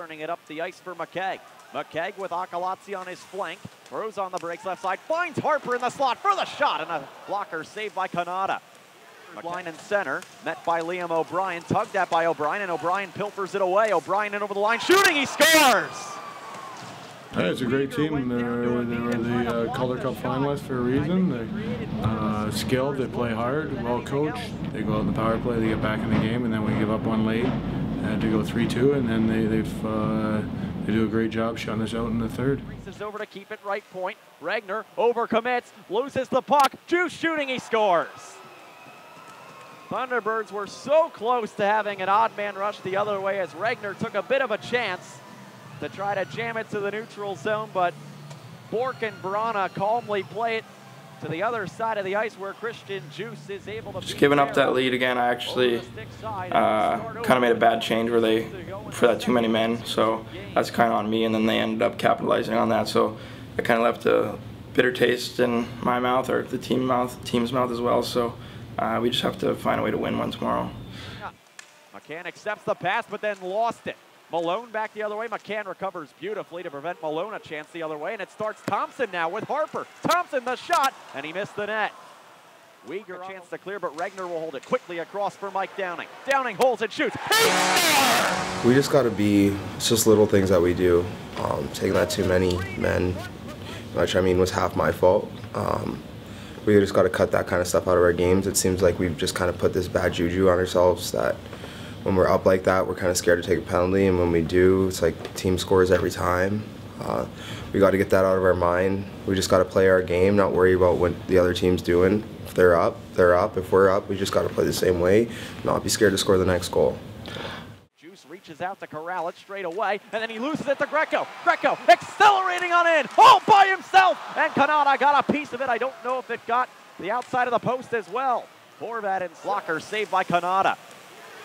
Turning it up the ice for McKegg. McKegg with Akalazzi on his flank. Throws on the brakes left side. Finds Harper in the slot for the shot. And a blocker saved by Kanata. Line and center. Met by Liam O'Brien. Tugged at by O'Brien. And O'Brien pilfers it away. O'Brien in over the line. Shooting. He scores. Yeah, it's a great team. They're, they're the uh, Calder Cup finalists for a reason. They're uh, skilled, they play hard, well coached. They go out in the power play, they get back in the game, and then we give up one late and to go 3-2, and then they they've uh, they do a great job shutting us out in the third. Reeses over to keep it right point. Regner overcommits, loses the puck. Djoos shooting, he scores. Thunderbirds were so close to having an odd man rush the other way as Regner took a bit of a chance to try to jam it to the neutral zone, but Bourque and Vrana calmly play it to the other side of the ice where Christian Djoos is able to just giving up that lead again. I actually uh, kind of made a bad change where they for that too many men, so that's kind of on me. And then they ended up capitalizing on that, so I kind of left a bitter taste in my mouth or the team mouth, team's mouth as well. So uh, we just have to find a way to win one tomorrow. McCann accepts the pass, but then lost it. Malone back the other way. McCann recovers beautifully to prevent Malone a chance the other way, and it starts Thompson now with Harper. Thompson the shot, and he missed the net. Weegar a chance to clear, but Regner will hold it quickly across for Mike Downing. Downing holds and shoots. We just got to be, it's just little things that we do. Um, taking that too many men, which I mean was half my fault. Um, we just got to cut that kind of stuff out of our games. It seems like we've just kind of put this bad juju on ourselves that when we're up like that, we're kind of scared to take a penalty, and when we do, it's like team scores every time. Uh, we got to get that out of our mind. We just got to play our game, not worry about what the other team's doing. If they're up, they're up. If we're up, we just got to play the same way, not be scared to score the next goal. Djoos reaches out to corral it straight away, and then he loses it to Greco. Greco accelerating on in, all by himself, and Kanata got a piece of it. I don't know if it got the outside of the post as well. Horvat and Slocker saved by Kanata.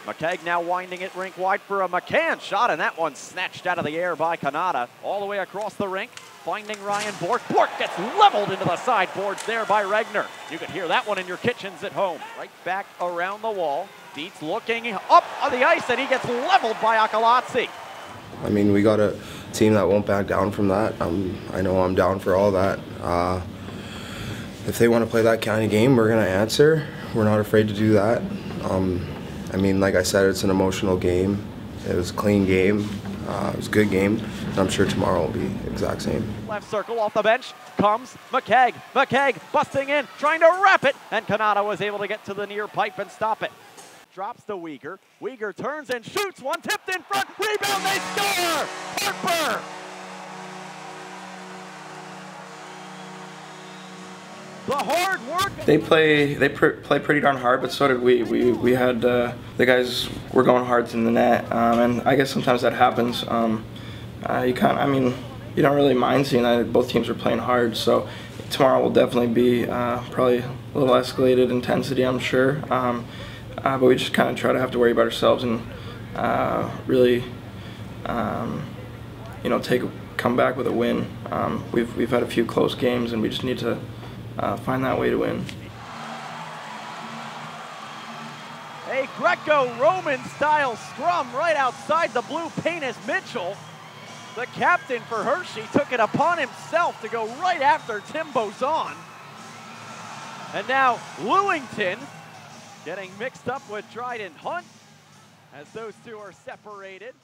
McKegg now winding it rink wide for a McCann shot, and that one snatched out of the air by Kanata. All the way across the rink, finding Ryan Bourque. Bourque gets leveled into the sideboards there by Regner. You can hear that one in your kitchens at home. Right back around the wall. Dietz looking up on the ice, and he gets leveled by Akalazzi. I mean, we got a team that won't back down from that. Um, I know I'm down for all that. Uh, if they want to play that kind of game, we're going to answer. We're not afraid to do that. Um, I mean, like I said, it's an emotional game. It was a clean game. Uh, it was a good game. And I'm sure tomorrow will be exact same. Left circle off the bench comes McKegg. McKegg busting in, trying to wrap it, and Kanata was able to get to the near pipe and stop it. Drops to Weegar. Weegar turns and shoots. One tipped in front. Rebound. They score. They play they pr play pretty darn hard, but so did we. We we had uh, the guys were going hard in the net, um, and I guess sometimes that happens. Um, uh, you kind I mean, you don't really mind seeing that both teams are playing hard. So tomorrow will definitely be uh, probably a little escalated intensity, I'm sure. Um, uh, but we just kind of try to have to worry about ourselves and uh, really, um, you know, take come back with a win. Um, we've we've had a few close games, and we just need to uh, find that way to win. A Greco-Roman style scrum right outside the blue paint as Mitchell, the captain for Hershey, took it upon himself to go right after Tim Bozon. And now Lewington getting mixed up with Dryden Hunt as those two are separated.